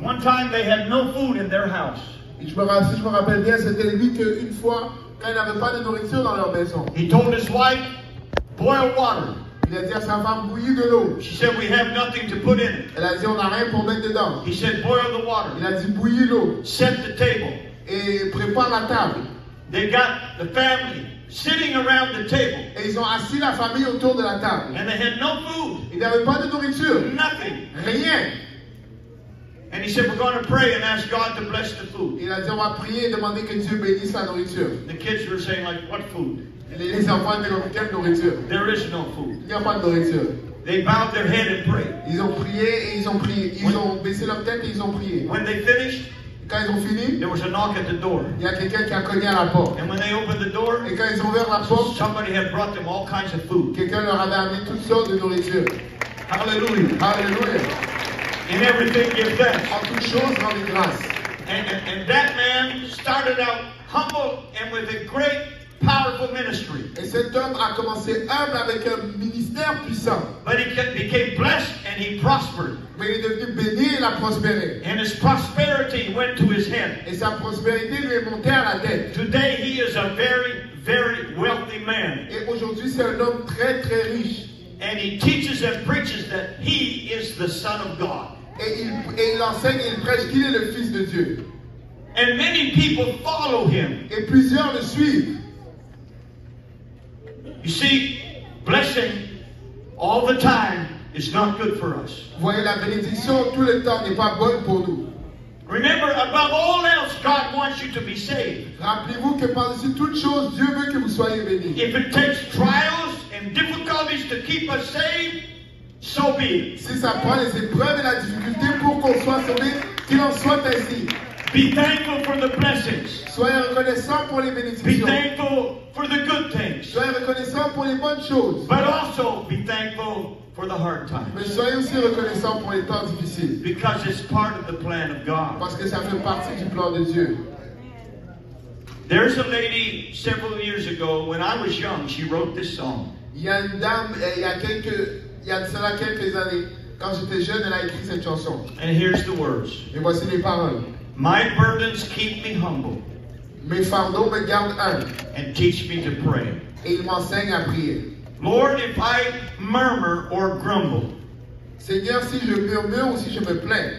One time they had no food in their house. Et je me, si je me rappelle bien, c'était lui qu'une fois, quand il n'avait pas de nourriture dans leur maison, He told his wife, boil water. il a dit à sa femme, bouillis de l'eau. She said, we have nothing to put in it. Elle a dit, on n'a rien pour mettre dedans. He said, boil the water. Il a dit, bouillis l'eau Set the table. et prépare la table. They got the family sitting around the table. Et ils ont assis la famille autour de la table. And they had no food. Il n'y avait pas de nourriture, Nothing. rien. He said, we're going to pray and ask God to bless the food. Il a dit, on va prier et demander que Dieu bénisse la nourriture. The kids were saying, like, what food? Les enfants comme, quelle nourriture? There is no food. Il n'y a pas de nourriture. They bowed their head and prayed. Ils ont prié et ils ont prié. Ils ont baissé leur tête et ils ont prié. When they finished, Quand ils ont fini, there was a knock at the door. il y a quelqu'un qui a cogné à la porte. And when they opened the door, Et quand ils ont ouvert la porte, somebody had brought them all kinds of food. quelqu'un leur avait amené toutes sortes de nourriture. Hallelujah. Alléluia. In everything, give thanks. En toutes choses, rendez grâce. And, and, and that man started out humble and with a great, powerful ministry. Et cet homme a commencé humble avec un ministère puissant. But he became blessed and he prospered. Mais il est devenu béni et il a prospéré. And his prosperity went to his head. Et sa prospérité lui est montée à la tête. Today, he is a very, very wealthy man. Et aujourd'hui, c'est un homme très très riche. And he teaches and preaches that he is the Son of God. Et il, et il enseigne et il prêche qu'il est le Fils de Dieu. And many people follow him. Et plusieurs le suivent. You see, blessing all the time is not good for us. Vous voyez, la bénédiction tout le temps n'est pas bonne pour nous. Remember, above all else, God wants you to be saved. Rappelez-vous que par-dessus toute chose, Dieu veut que vous soyez bénis. If it takes trials and difficulties to keep us saved, so be it. Si ça prend les épreuves et la difficulté soit sauvé, qu'il en soit ainsi. Be thankful for the blessings. Soyez reconnaissants pour les Be bénédictions. thankful for the good things. Soyez reconnaissants pour les bonnes choses. But also be thankful for the hard Mais times. soyez aussi reconnaissants pour les temps difficiles. Because it's part of the plan of God. Parce que ça fait partie du plan de Dieu. There's a lady several years ago, when I was young, she wrote this song. Il y a une dame, euh, il y a quelques, il y a de cela quelques années, quand j'étais jeune, elle a écrit cette chanson. And here's the words Et voici les paroles. My burdens keep me humble Mes fardeaux me gardent humble and teach me to pray. et ils m'enseignent à prier. Lord, if I murmur or grumble, Seigneur, si je murmure ou si je me plains,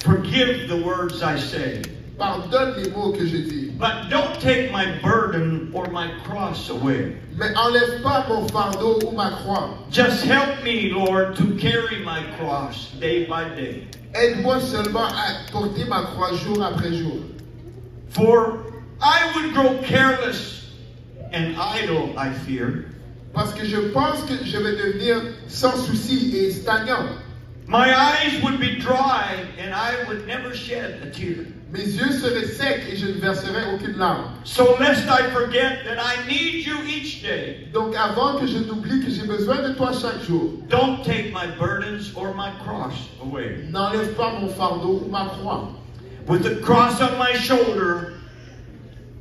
forgive the words I say. Pardonne les mots que je dis. But don't take my burden or my cross away. Mais enlève pas mon fardeau ou ma croix. Just help me, Lord, to carry my cross day by day. Aide-moi seulement à porter ma croix jour après jour. For I would grow careless and idle, I fear. Parce que je pense que je vais devenir sans souci et stagnant. My eyes would be dry and I would never shed a tear. Mes yeux seraient secs et je ne verserai aucune larme. So lest I forget that I need you each day, Donc avant que je n'oublie que j'ai besoin de toi chaque jour, don't take my burdens or my cross away. n'enlève pas mon fardeau ou ma croix. With the cross on my shoulder,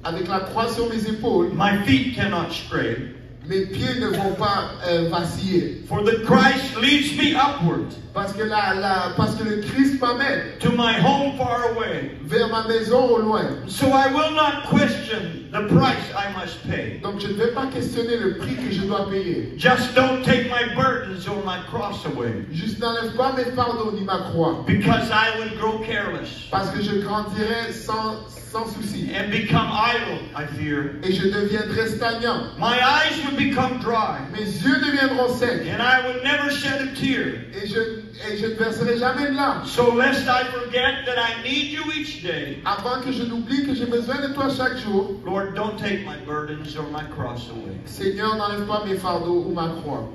Avec la croix sur mes épaules, my feet cannot stray. Mes pieds ne vont pas euh, vaciller. For the Christ leads me upward Parce que, la, la- parce que le Christ m'amène to my home far away. vers ma maison au loin. So I will not question the price I must pay. Donc je ne vais pas questionner le prix que je dois payer. Just don't take my burdens or my cross away. Juste n'enlève pas mes fardeaux ni ma croix. Because I would grow careless Parce que je grandirai sans, sans souci. and become idle, I fear. Et je deviendrai stagnant. My eyes would become dry Mes yeux deviendront secs. and I would never shed a tear. Et je, et je ne verserai jamais de larmes. So lest I forget that I need you each day, Avant que je n'oublie que j'ai besoin de toi chaque jour. Lord, don't take my burdens or my cross away. Seigneur, n'enlève pas mes fardeaux ou ma croix.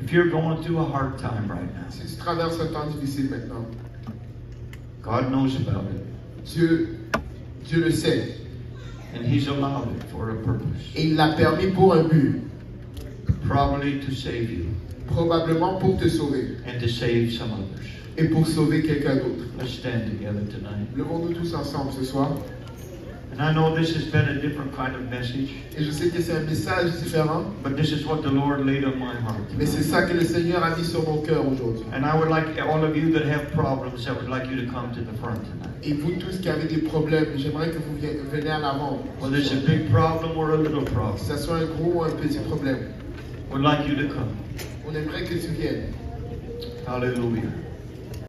If you're going through a hard time right now, Si tu traverses un temps difficile maintenant, God knows about it Dieu, Dieu le sait. and He's allowed it for a purpose. Et il l'a permis pour un but. Probably to save you Probablement pour te sauver. and to save some others. Et pour sauver quelqu'un d'autre. Let's stand together tonight. Levons-nous tous ensemble ce soir. And I know this has been a different kind of message, Et je sais que c'est un message différent, but this is what the Lord laid on my heart. mais c'est ça que le Seigneur a mis sur mon cœur aujourd'hui. And I would like all of you that have problems, I would like you to come to the front tonight. Et vous tous qui avez des problèmes, j'aimerais que vous venez à l'avant. Whether it's a big problem or a little Que problem, ce soit un gros ou un petit problème. would like you to come. On aimerait que tu viennes. Hallelujah.